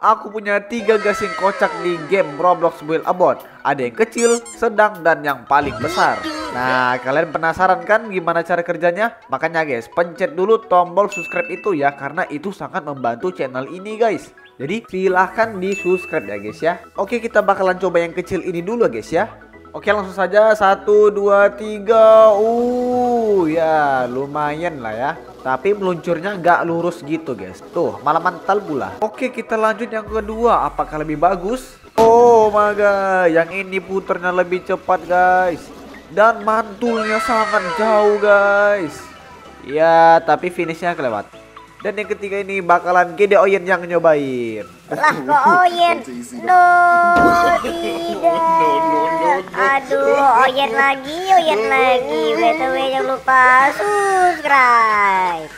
Aku punya tiga gasing kocak di game Roblox Build a. Ada yang kecil, sedang, dan yang paling besar. Nah, kalian penasaran kan gimana cara kerjanya? Makanya guys, pencet dulu tombol subscribe itu ya, karena itu sangat membantu channel ini guys. Jadi silahkan di subscribe ya guys ya. Oke, kita bakalan coba yang kecil ini dulu guys ya. Oke, langsung saja satu, dua, tiga. Uh, ya lumayan lah ya. Tapi meluncurnya nggak lurus gitu guys Tuh malah mantal pula Oke kita lanjut yang kedua Apakah lebih bagus? Oh my god Yang ini puternya lebih cepat guys Dan mantulnya sangat jauh guys Ya tapi finishnya kelewat dan yang ketiga ini bakalan Gede Oyen yang nyobain. Lah kok Oyen? No, tidak. Aduh, Oyen lagi, Oyen lagi. BTW jangan lupa subscribe.